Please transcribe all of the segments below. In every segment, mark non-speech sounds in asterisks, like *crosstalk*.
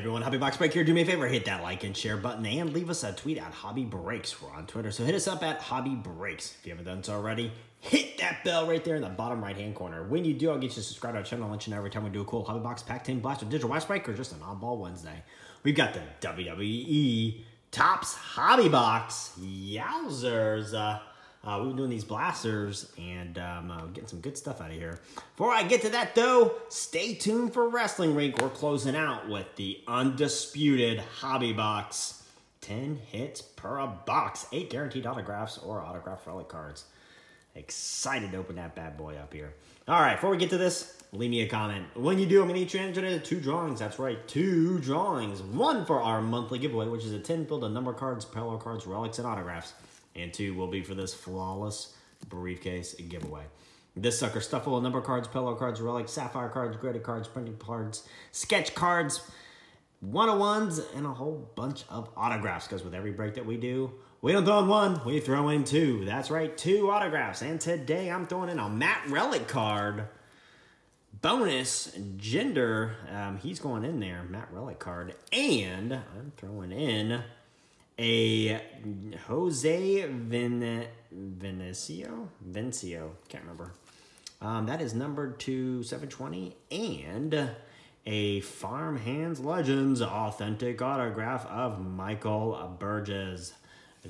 everyone, Hobby Box Break here. Do me a favor, hit that like and share button and leave us a tweet at Hobby Breaks. We're on Twitter, so hit us up at Hobby Breaks. If you haven't done so already, hit that bell right there in the bottom right hand corner. When you do, I'll get you to subscribe to our channel and let you know every time we do a cool Hobby Box Pack 10 Blast or Digital Wax Break or just an oddball Wednesday. We've got the WWE Topps Hobby Box. Yowzers. Uh, Uh, we've been doing these blasters and um, uh, getting some good stuff out of here. Before I get to that, though, stay tuned for Wrestling Rink. We're closing out with the undisputed hobby box. 10 hits per a box, 8 guaranteed autographs or autograph relic cards. Excited to open that bad boy up here. All right, before we get to this, leave me a comment. When you do, I'm going to enter into two drawings. That's right, two drawings. One for our monthly giveaway, which is a tin filled of number cards, parallel cards, relics, and autographs and two will be for this flawless briefcase giveaway. This sucker stuff full of number cards, pillow cards, relics, sapphire cards, graded cards, printing cards, sketch cards, 101s, and a whole bunch of autographs. Because with every break that we do, we don't throw in one, we throw in two. That's right, two autographs. And today I'm throwing in a Mat Relic card. Bonus gender, um, he's going in there, Mat Relic card. And I'm throwing in a Jose Vin Vinicio Vencio can't remember. Um, that is numbered to 720 and a Farm Hands Legends authentic autograph of Michael Burgess.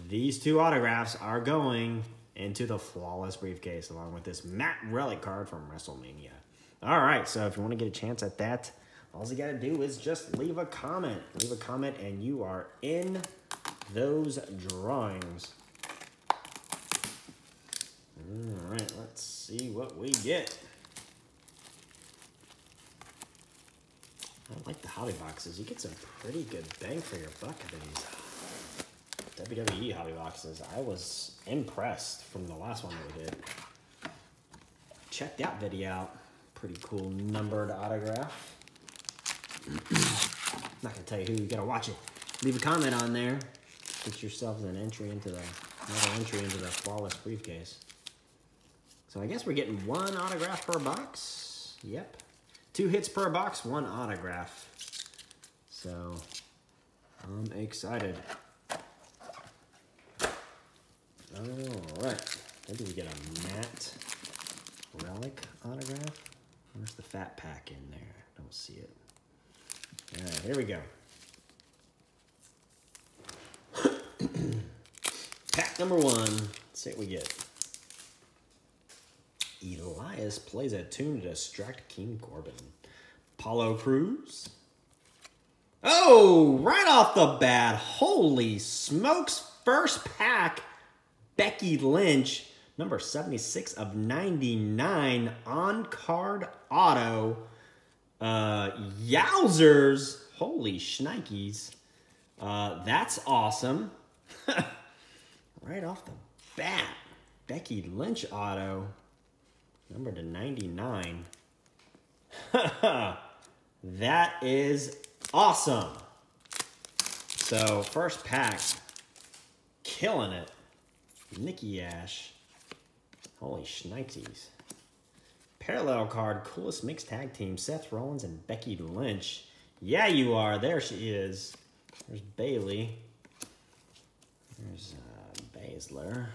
These two autographs are going into the flawless briefcase along with this Mat Relic card from WrestleMania. All right, so if you want to get a chance at that, all you got to do is just leave a comment. Leave a comment and you are in those drawings. All right, let's see what we get. I like the hobby boxes. You get some pretty good bang for your buck of these WWE hobby boxes. I was impressed from the last one that we did. Check that video out. Pretty cool numbered autograph. *clears throat* Not gonna tell you who, you gotta watch it. Leave a comment on there. Get yourselves an entry into the, another entry into the flawless briefcase. So I guess we're getting one autograph per box. Yep. Two hits per box, one autograph. So I'm excited. All right. Maybe we get a mat relic autograph. Where's the fat pack in there? I Don't see it. All right, here we go. Pack number one. Let's see what we get. Elias plays a tune to distract King Corbin. Apollo Crews. Oh, right off the bat. Holy smokes. First pack. Becky Lynch. Number 76 of 99 on card auto. Uh, yowzers. Holy shnikes. Uh, that's awesome. *laughs* right off the bat. Becky Lynch auto. Number to 99. *laughs* that is awesome. So, first pack. Killing it. Nikki Ash. Holy shnikesies. Parallel card, coolest mixed tag team, Seth Rollins and Becky Lynch. Yeah, you are. There she is. There's Bayley. There's uh, Baszler.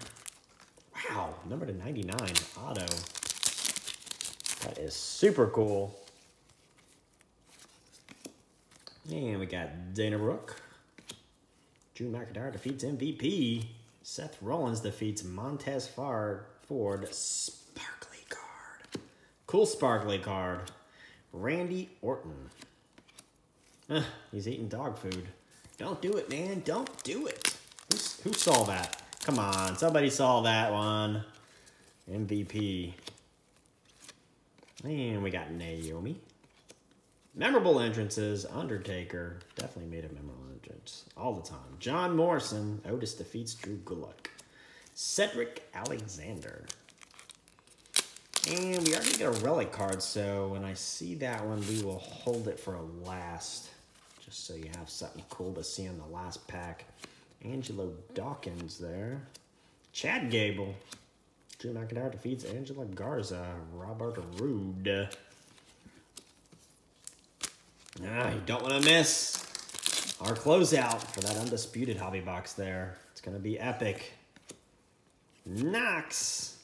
Wow, number to 99, auto. That is super cool. And we got Dana Brooke. Drew McIntyre defeats MVP. Seth Rollins defeats Montez Ford. Sparkly card. Cool sparkly card. Randy Orton. Uh, he's eating dog food. Don't do it, man. Don't do it. Who saw that? Come on. Somebody saw that one. MVP. And we got Naomi. Memorable entrances. Undertaker. Definitely made a memorable entrance. All the time. John Morrison. Otis defeats Drew Gulak. Cedric Alexander. And we already got a relic card, so when I see that one, we will hold it for a last. Just so you have something cool to see on the last pack. Angelo Dawkins there. Chad Gable. Drew McIntyre defeats Angela Garza. Robert Roode. Ah, you don't want to miss. Our closeout for that undisputed hobby box there. It's going to be epic. Knox.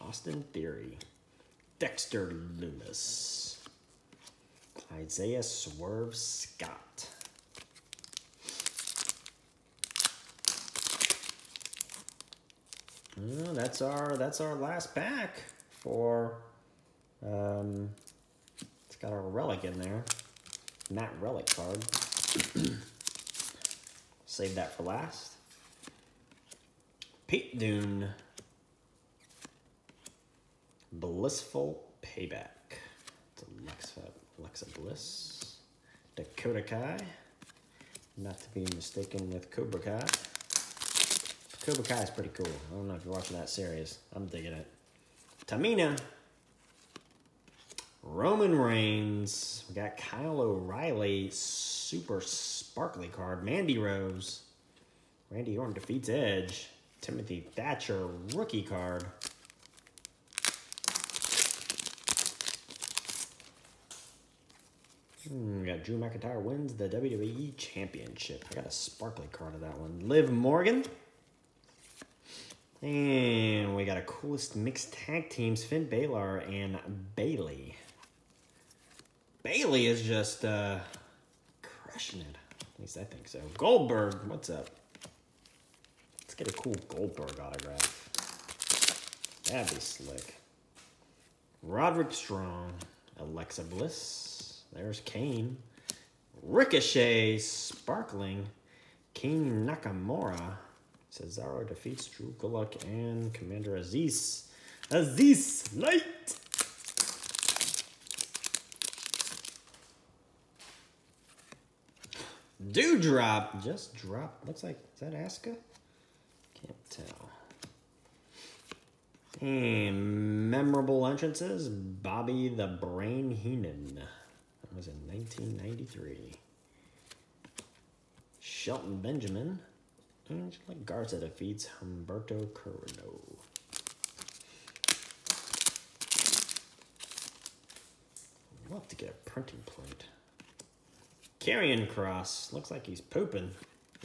Austin Theory. Dexter Lumis. Isaiah Swerve Scott. That's our that's our last pack for um it's got our relic in there. Mat relic card. *clears throat* Save that for last. Pete Dunne. Blissful Payback. It's Alexa, Alexa Bliss. Dakota Kai. Not to be mistaken with Cobra Kai. Cobra Kai is pretty cool. I don't know if you're watching that series. I'm digging it. Tamina. Roman Reigns. We got Kyle O'Reilly. Super sparkly card. Mandy Rose. Randy Orton defeats Edge. Timothy Thatcher rookie card. Hmm, we got Drew McIntyre wins the WWE Championship. I got a sparkly card of that one. Liv Morgan. And we got a coolest mixed tag teams, Finn Balor and Bayley. Bayley is just uh, crushing it. At least I think so. Goldberg, what's up? Let's get a cool Goldberg autograph. That'd be slick. Roderick Strong, Alexa Bliss. There's Kane. Ricochet, Sparkling. King Nakamura. Cesaro defeats Drew Gulak and Commander Azeez. Aziz Light! Dewdrop just dropped. Looks like, is that Asuka? Can't tell. And memorable entrances Bobby the Brain Heenan. That was in 1993. Shelton Benjamin. Angela Garza defeats Humberto Carrillo. Love to get a printing plate. Karrion Cross. Looks like he's pooping.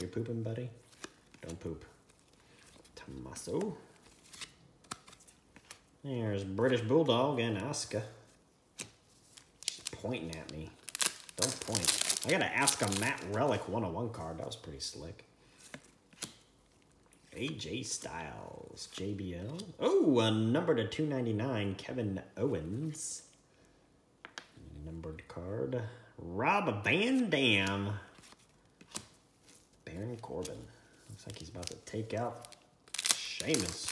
You're pooping, buddy? Don't poop. Tommaso. There's British Bulldog and Asuka. She's pointing at me. Don't point. I got to ask a Mat Relic 101 card. That was pretty slick. AJ Styles, JBL. Oh, uh, a number to 299, Kevin Owens. Numbered card. Rob Van Dam. Baron Corbin. Looks like he's about to take out Sheamus.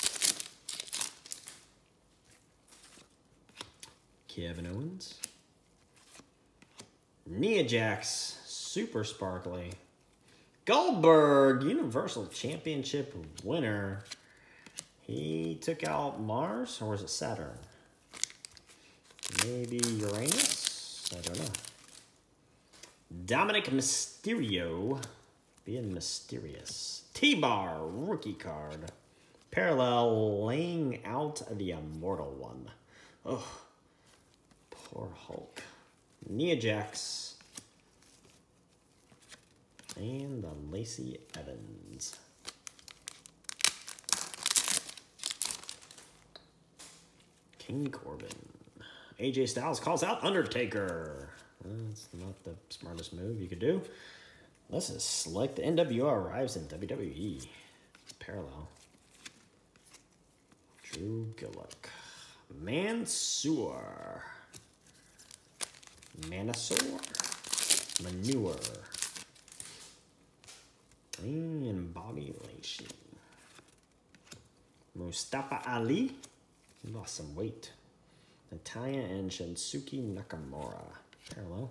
Kevin Owens. Nia Jax, super sparkly. Goldberg, Universal Championship winner. He took out Mars, or was it Saturn? Maybe Uranus? I don't know. Dominik Mysterio, being mysterious. T-Bar, rookie card. Parallel, laying out the Immortal One. Oh, poor Hulk. Nia Jax. And the Lacey Evans. King Corbin. AJ Styles calls out Undertaker. That's not the smartest move you could do. This is slick. The NWO arrives in WWE. Parallel. Drew Gulak. Mansoor. Mansoor. Manure. And Bobby Lashley. Mustafa Ali. He lost some weight. Natalya and Shinsuke Nakamura. Parallel.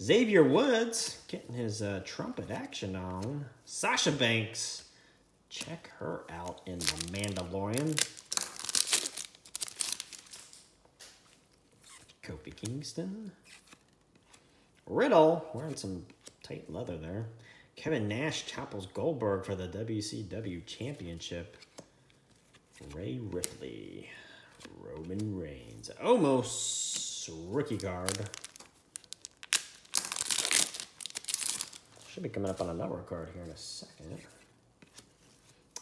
Xavier Woods getting his uh, trumpet action on. Sasha Banks. Check her out in The Mandalorian. Kofi Kingston. Riddle wearing some tight leather there. Kevin Nash topples Goldberg for the WCW Championship. Rhea Ripley. Roman Reigns. Almost rookie card. Should be coming up on a number card here in a second.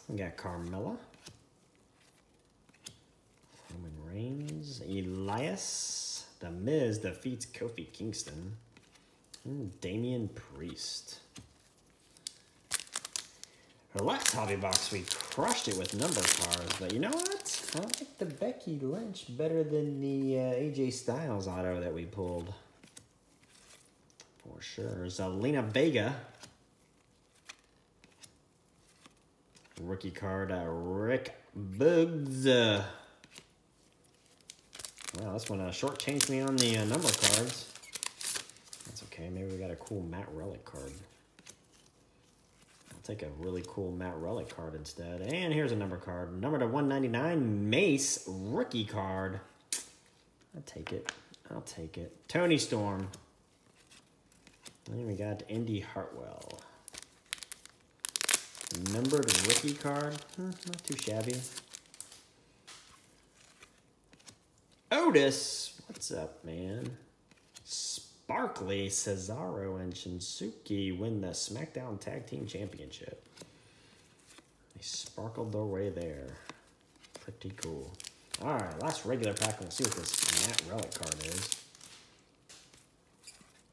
We got Carmella. Roman Reigns. Elias. The Miz defeats Kofi Kingston. And Damian Priest. Last hobby box, we crushed it with number cards, but you know what? I like the Becky Lynch better than the uh, AJ Styles auto that we pulled. For sure. Zelina Vega. Rookie card, uh, Rick. Uh, wow, this one uh, short-changed me on the uh, number cards. That's okay. Maybe we got a cool Mat Relic card. Take a really cool Mat Relic card instead. And here's a number card. Number to 199, Mace rookie card. I'll take it. I'll take it. Toni Storm. And we got Indi Hartwell. Numbered rookie card. Hmm, not too shabby. Otis. What's up, man? Sparkly, Cesaro, and Shinsuke win the SmackDown Tag Team Championship. They sparkled their way there. Pretty cool. All right, last regular pack. Let's see what this Mat Relic card is.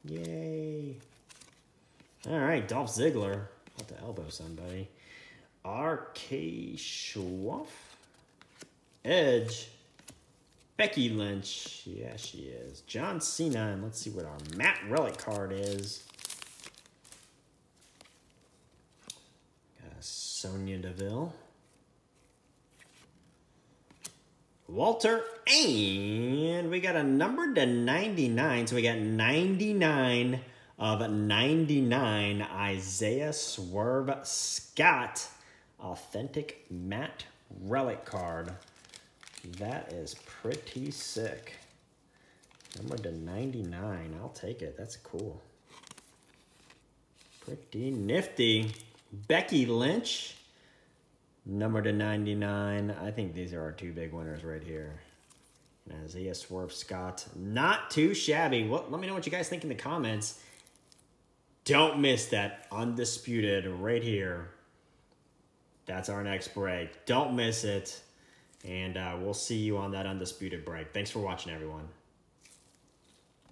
Yay. All right, Dolph Ziggler. About to elbow somebody. RK Schwaff. Edge. Becky Lynch. Yeah, she is. John Cena. And let's see what our Mat Relic card is. Got Sonya Deville. Walter. And we got a number to 99. So we got 99 of 99 Isaiah Swerve Scott authentic Mat Relic card. That is pretty sick. Number to 99. I'll take it. That's cool. Pretty nifty. Becky Lynch. Number to 99. I think these are our two big winners right here. And Isaiah Swerve Scott. Not too shabby. Well, let me know what you guys think in the comments. Don't miss that undisputed right here. That's our next break. Don't miss it. And uh, we'll see you on that undisputed break. Thanks for watching, everyone.